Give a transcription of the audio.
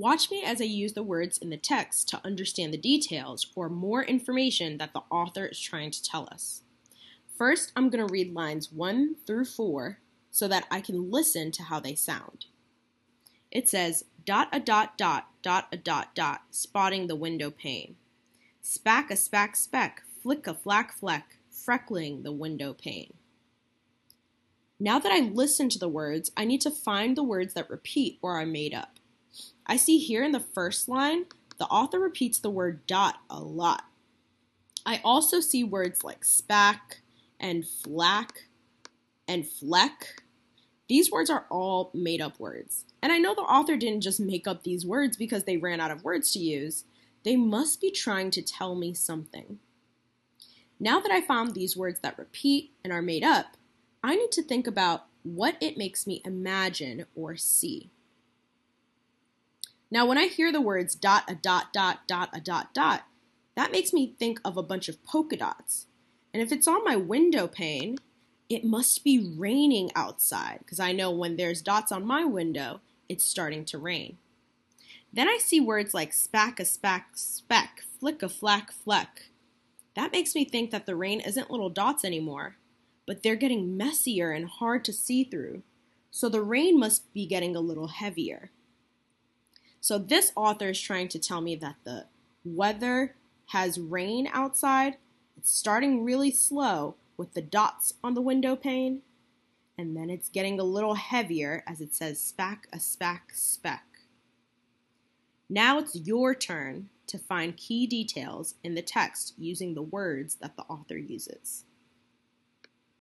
Watch me as I use the words in the text to understand the details or more information that the author is trying to tell us. First, I'm going to read lines 1 through 4 so that I can listen to how they sound. It says, dot a dot dot, dot a dot dot, spotting the window pane. Spack a spack speck, flick a flack fleck, freckling the window pane. Now that I listen to the words, I need to find the words that repeat or are made up. I see here in the first line, the author repeats the word dot a lot. I also see words like spack and flack and fleck. These words are all made up words. And I know the author didn't just make up these words because they ran out of words to use. They must be trying to tell me something. Now that I found these words that repeat and are made up, I need to think about what it makes me imagine or see. Now, when I hear the words dot, a dot, dot, dot, a dot, dot, that makes me think of a bunch of polka dots. And if it's on my window pane, it must be raining outside because I know when there's dots on my window, it's starting to rain. Then I see words like spack a spack speck, flick a flack fleck. That makes me think that the rain isn't little dots anymore, but they're getting messier and hard to see through. So the rain must be getting a little heavier. So this author is trying to tell me that the weather has rain outside. It's starting really slow with the dots on the window pane, and then it's getting a little heavier as it says spack a spack speck. Now it's your turn to find key details in the text using the words that the author uses.